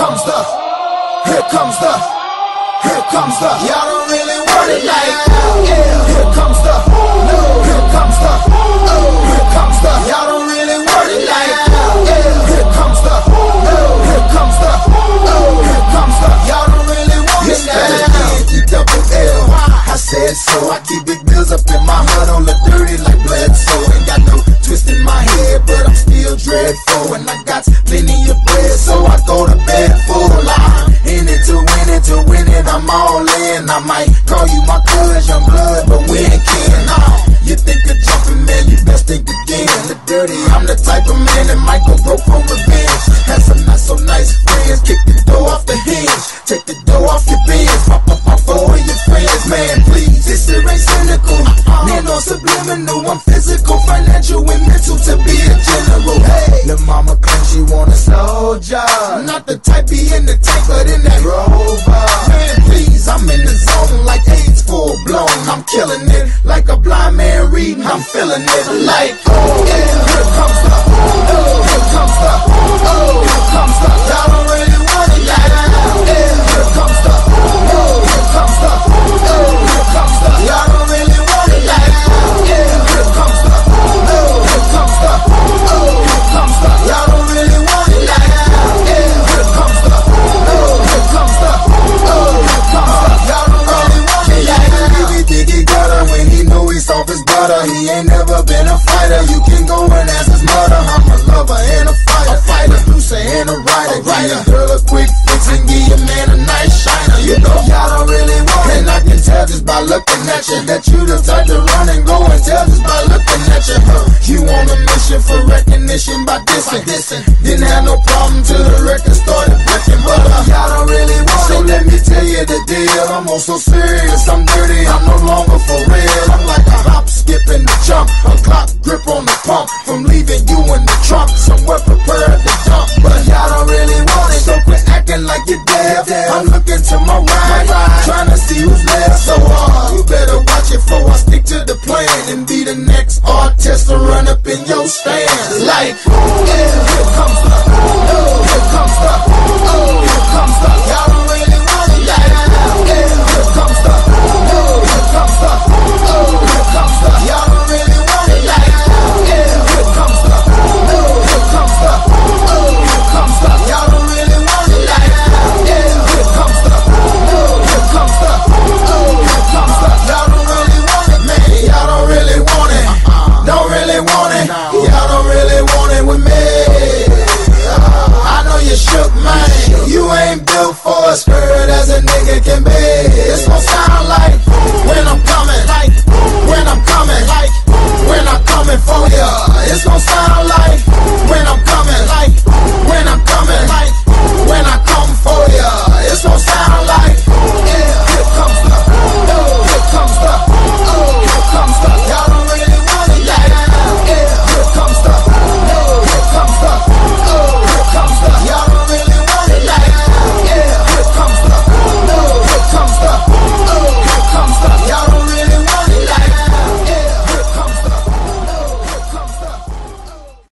comes the, here comes the, here comes the. y'all don't really want it like, yeah. Here comes the, no, here comes the, oh, here comes the, y'all don't really want it like, yeah. Here comes the, no, here comes the, oh, here comes the, y'all don't really want it like, double L. I said so. I keep big bills up in my heart on the dirty like blood. So ain't got no twist in my head, but I'm still dreadful. And I got plenty call you my cuz, young blood, but we ain't kin. Nah, you think of jumping, man, you best think again. The dirty, I'm the type of man that might go broke for revenge. Had some not so nice friends, kick the door off the hinge, take the door off your bins, pop up off all your friends, man. Please, this shit ain't cynical. Man, no subliminal. I'm physical, financial, and mental to be a general. Hey, the mama claims she want a soldier. Not the type be in the tank, but in that rover. Feeling You can go and ask his mother. I'm a lover and a fighter, a fighter, A producer and a writer. Give your girl a quick fix and give your man a nice shiner. You know y'all don't really want it. And I can tell just by looking at you that you the type to run and go and tell just by looking at you. Huh. You on a mission for recognition by dissing. Didn't have no problem till the record started breaking, but uh, y'all don't really want so it. So let me tell you the deal. I'm also serious, I'm dirty, I'm no longer for real. I'm no stands. Like, spirit as a nigga can be. It's most time